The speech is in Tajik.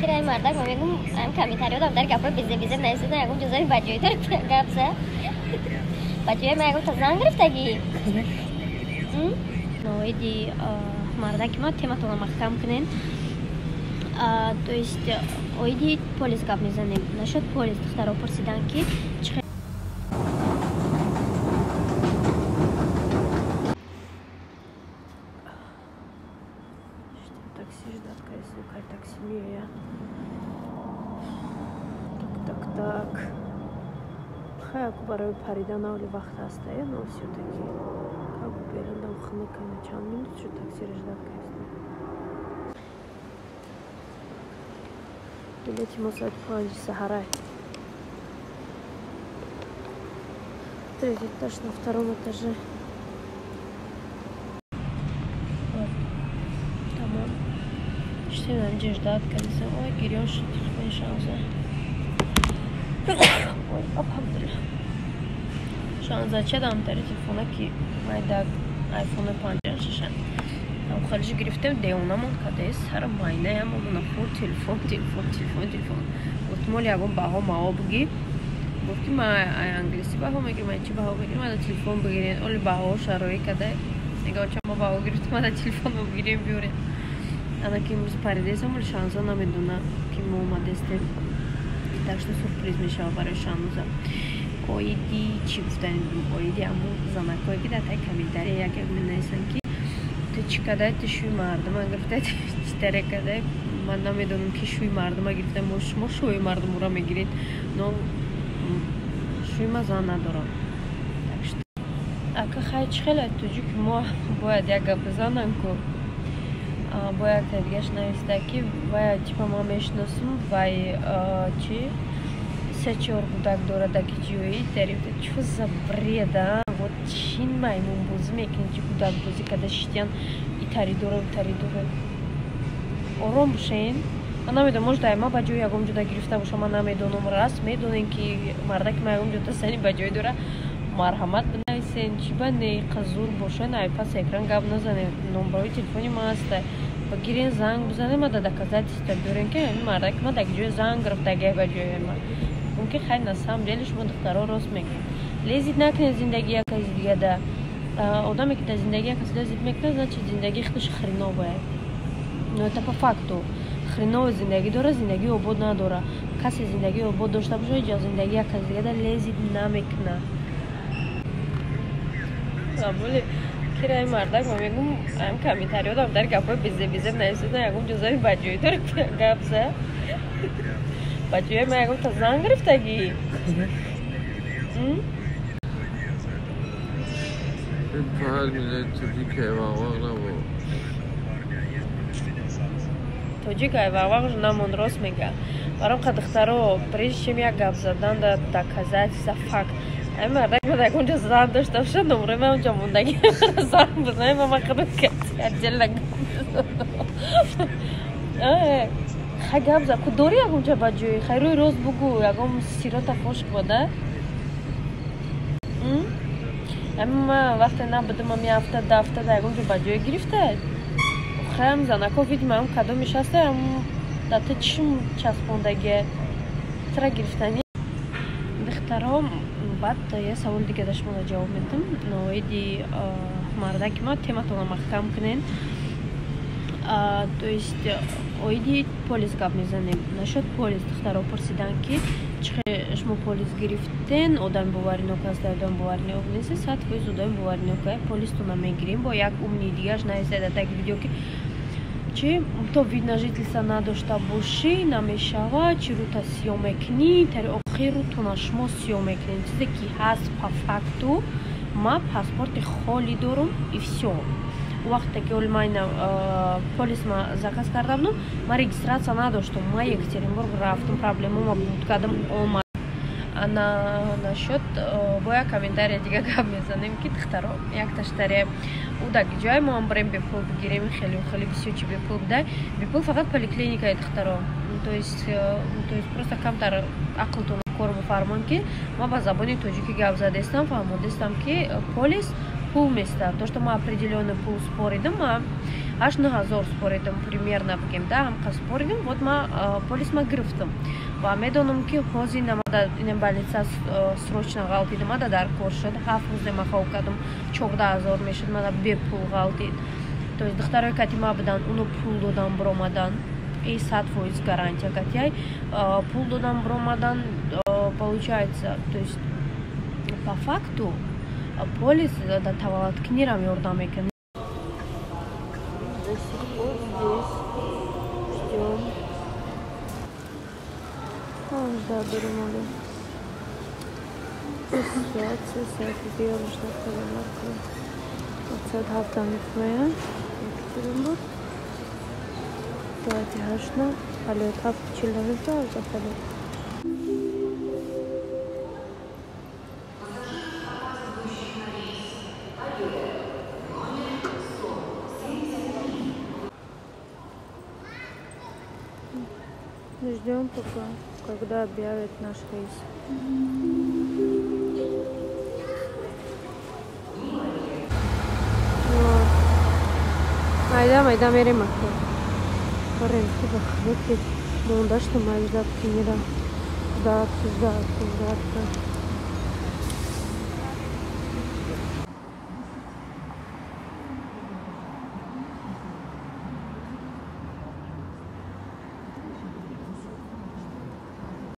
кирай мардак ма мегум ам камитариодам дар гапро бизе бизе наисида ягум ҷозаи баҷоитар гапса. Баҷоя ма ягум та зан гирифтагӣ ноиди мардаки ма тематона маҳкам кунен. То есть оиди полис гап мезанем. Нашуд полис духтаро пурсидан ки таксі ждать, сука, таксі Так, так, так. как барои паридан авли вақт стоя, но все-таки как беранда хныкана чанд минут ну, что такси ждать конечно. билети мо соати панҷи саҳарай третий этаж на втором этаже Все надежда открылся. Ой, Кирюш, шанса. Ой, алхамдулилlah. Шанса чадам тари телефона ки майда айфоны панҷашашан. Ам халижи гирифтем деонамон кадес ҳар майнаям мона фу телефон телефон телефон телефон. Гуфтмол ягон баҳо мао буги. Гуфт ки ма англиси баҳо мегирам, чи баҳо бигирам, ада телефон бигирен. Оли баҳо шарои кадай. Нигоҳ чама баҳо гирифтам, ада телефон бигирем биёрем ана ки имрӯз паридесам вале шанза намедона ки мо омадестем так что сюрприз мешава барои шануза оиди чӣ гуфтани оиди аму занакое ки дар таи комментария як як менависанд ки ту чӣ кадай ту шӯи мардума гирифтай чӣ таре кадай ман намедонам ки шӯи мардума гирифта мо шумо шӯи мардумро мегиред. Но шӯи ма зан надорам. Ака хай чӣ хеле? Туҷу ки мо бояд як гап бизанам ку бо якта дигаш нависта ки вай типа ма мешиносум вай чи? Се чор гудак дорад даки ҷои дарифта чӯ за бреда? Вот чин маймунбозӣ мекунӣ чи гудакбозӣ када шитиян итари дора итари дора. Ором бошен ман намедонам можда ма ба ҷои ягон ҷода гирифта бошам ман намедонам. Раст медонем ки мардаки ма ягон ҷода сани ба ҷои дора марҳамат бинависен чи ба неқазур бошен айпас экран гап назанем номбарои телефони ма аста ба гирен занг бизанем ада доказательства биёрем ки марда ки ма дар ҷои занг гирифтаги ба ҷои ма мумкин хай на самом деле шумо духтаро рост мегӯед лезит накунед зиндагии як каси дигада одаме ки дар зиндагии як каси лезит мекунад значит зиндагии худаш хреновая но это по факту хреновая зиндагӣ дора зиндагии обод надора касе зиндагии обод дошта бошад ҷо зиндагии як каси дигада лезит намекунад кираи мардак ма мегум ам комментариодам дар гапҳои безебезе нависида ягон ҷозаи баҷоитар гапса. Баҷоя ма ягон та зан гирифтагӣ? Тоҷик айвағвағ намон рост мега. Баром ка духтаро прежде чем як гап задан да доказательства факт мардак буд ягонҷо зан дошта бошад номраи ман онҷо мондаги зан бузнаи ма ма худо отдельно хай гап за ку дори ягонҷа ба ҷои хай рӯи рост бугӯ ягон сирота фош бода ама вақте набудам ами ҳафта ду ҳафта да ягонҷо ба ҷои гирифта охраям занако видим ам кадом мешаста ам дата чишм часпондагия тра гирифтани духтаром баъд я саволи дига да шуморо ҷавоб медам ноиди мардаки ма тематона маҳкам кунен. То есть оиди полис гап мезанем. Нашуд полис духтаро пурсидан ки шумо полис гирифтен одами боваринок аст одами боваринок нест сатфоиз одами боваринок полистона мегирем бо як умни дигарш нависада таги видео ки чи то вид на жительство надошта бошӣ намешавад чӣ рута сиём мекунӣ тари охир рутона шумо сиём мекунем чизе ки ҳаст по факту ма паспорти холи дорум и все вақте ки оли ман полис ма заказ кардам ну ма регистратсия надоштам ма екатеринбург рафтам проблемама буд кардам омад насчет бо як комментария дига гап мезанем ки духтаро якташтаре уда ҷое моам барем бепул бигирем хеле хеле бисёр чи бепул будай бепул фақат поликлиникаи то есть то есть просто камтар ақлтон кор бифармон ки ма ба забони тоҷикӣ гап задестам фаҳмодестам ки полис пул места то что мы определенный пул споридим ма ҳаштну ҳазор споридим примерно бигем да ҳамқа споридим вот ма полис ма гирифтам. Ва медонам ки ҳозир намада ин больница срочно ғалтид мада дар кор шуд. Ҳафт рӯзе ма хоб кардам. Чордаҳ ҳазор мешуд мада бепул ғалтид то есть духтарои кати ма буданд уну пул додан биромадан и сад фоиз гарантия катияй пул додан биромадан получается то есть по факту полис да таваллудкунирам ёрдам мекунад да берем ситуация сайти Белышна Калимарка. Отсад ҳафта мифмая Екатеринбург. Саати ҳашна ҳалёт ҳафта чилдаҳизда албаталет. Ждем пока, когда объявят наш рейс. Айда, майда берем ақта. Типа, Барайын, суға қылып кет. Мұнда шты майда не Да, Да, тұзда, тұзда.